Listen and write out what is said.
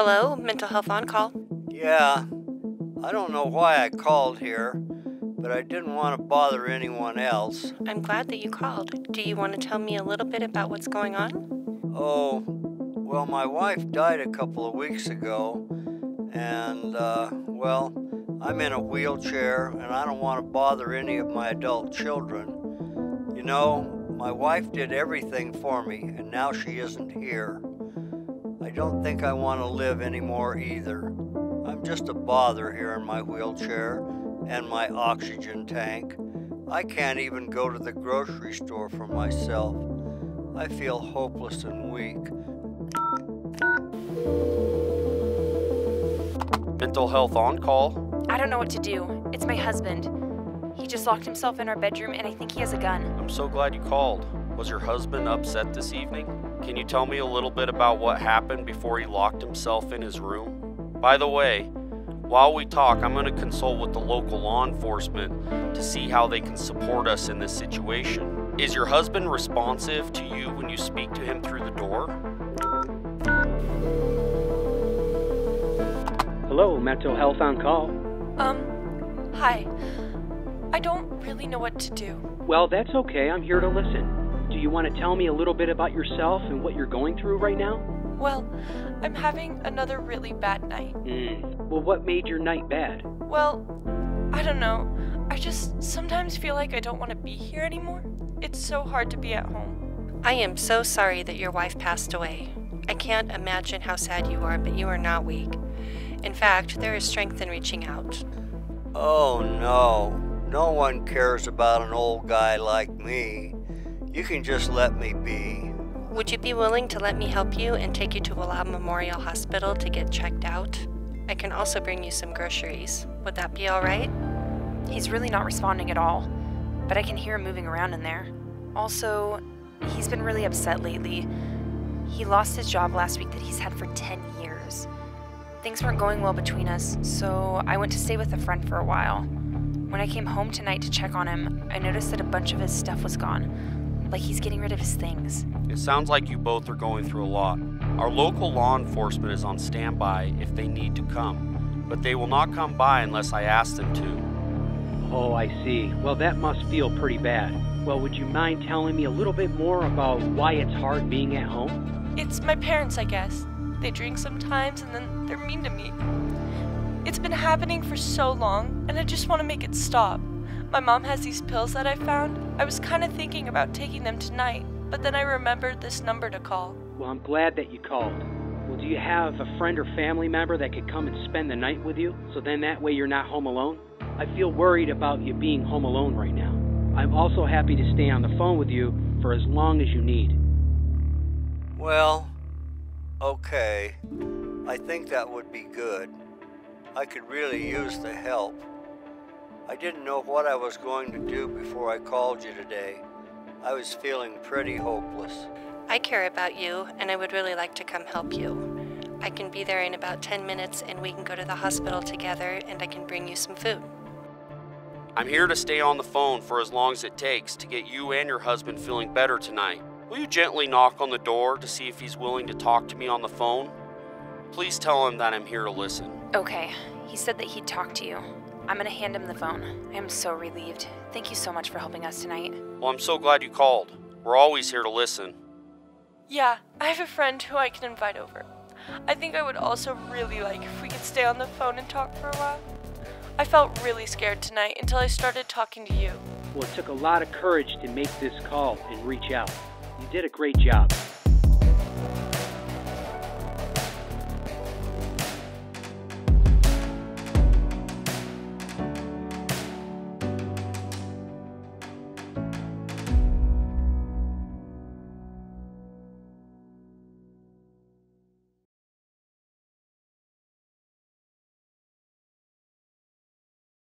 Hello, Mental Health On Call. Yeah, I don't know why I called here, but I didn't want to bother anyone else. I'm glad that you called. Do you want to tell me a little bit about what's going on? Oh, well, my wife died a couple of weeks ago, and, uh, well, I'm in a wheelchair and I don't want to bother any of my adult children. You know, my wife did everything for me, and now she isn't here. I don't think I want to live anymore either. I'm just a bother here in my wheelchair and my oxygen tank. I can't even go to the grocery store for myself. I feel hopeless and weak. Mental health on call. I don't know what to do. It's my husband. He just locked himself in our bedroom and I think he has a gun. I'm so glad you called. Was your husband upset this evening? Can you tell me a little bit about what happened before he locked himself in his room? By the way, while we talk, I'm going to consult with the local law enforcement to see how they can support us in this situation. Is your husband responsive to you when you speak to him through the door? Hello, Mental Health on Call. Um, hi. I don't really know what to do. Well, that's okay. I'm here to listen. Do you want to tell me a little bit about yourself and what you're going through right now? Well, I'm having another really bad night. Hmm. Well, what made your night bad? Well, I don't know. I just sometimes feel like I don't want to be here anymore. It's so hard to be at home. I am so sorry that your wife passed away. I can't imagine how sad you are, but you are not weak. In fact, there is strength in reaching out. Oh no. No one cares about an old guy like me. You can just let me be. Would you be willing to let me help you and take you to Wallowa Memorial Hospital to get checked out? I can also bring you some groceries. Would that be all right? He's really not responding at all, but I can hear him moving around in there. Also, he's been really upset lately. He lost his job last week that he's had for 10 years. Things weren't going well between us, so I went to stay with a friend for a while. When I came home tonight to check on him, I noticed that a bunch of his stuff was gone. Like he's getting rid of his things. It sounds like you both are going through a lot. Our local law enforcement is on standby if they need to come, but they will not come by unless I ask them to. Oh, I see. Well, that must feel pretty bad. Well, would you mind telling me a little bit more about why it's hard being at home? It's my parents, I guess. They drink sometimes and then they're mean to me. It's been happening for so long, and I just want to make it stop. My mom has these pills that I found. I was kind of thinking about taking them tonight, but then I remembered this number to call. Well, I'm glad that you called. Well, do you have a friend or family member that could come and spend the night with you? So then that way you're not home alone? I feel worried about you being home alone right now. I'm also happy to stay on the phone with you for as long as you need. Well, okay. I think that would be good. I could really use the help. I didn't know what I was going to do before I called you today. I was feeling pretty hopeless. I care about you, and I would really like to come help you. I can be there in about 10 minutes, and we can go to the hospital together, and I can bring you some food. I'm here to stay on the phone for as long as it takes to get you and your husband feeling better tonight. Will you gently knock on the door to see if he's willing to talk to me on the phone? Please tell him that I'm here to listen. Okay. He said that he'd talk to you. I'm gonna hand him the phone. I am so relieved. Thank you so much for helping us tonight. Well, I'm so glad you called. We're always here to listen. Yeah, I have a friend who I can invite over. I think I would also really like if we could stay on the phone and talk for a while. I felt really scared tonight until I started talking to you. Well, it took a lot of courage to make this call and reach out. You did a great job.